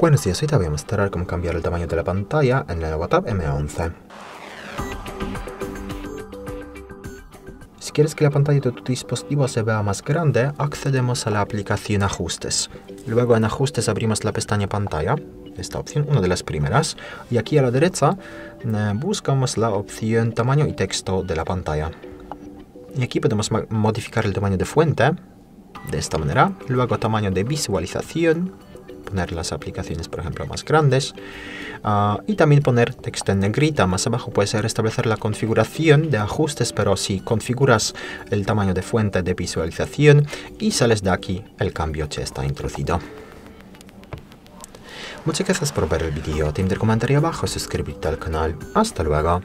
Buenos días, hoy te voy a mostrar cómo cambiar el tamaño de la pantalla en el WhatsApp M11. Si quieres que la pantalla de tu dispositivo se vea más grande, accedemos a la aplicación Ajustes. Luego en Ajustes abrimos la pestaña Pantalla, esta opción, una de las primeras, y aquí a la derecha eh, buscamos la opción Tamaño y texto de la pantalla. Y aquí podemos modificar el tamaño de fuente, de esta manera, luego tamaño de visualización, poner las aplicaciones, por ejemplo, más grandes. Ah, y también poner texto en negrita. Más abajo puedes restablecer la configuración de ajustes, pero si configuras el tamaño de fuente de visualización y sales de aquí, el cambio ya está introducido. Muchas gracias por ver el vídeo. Te invito a comentar abajo, suscribirte al canal. Hasta luego.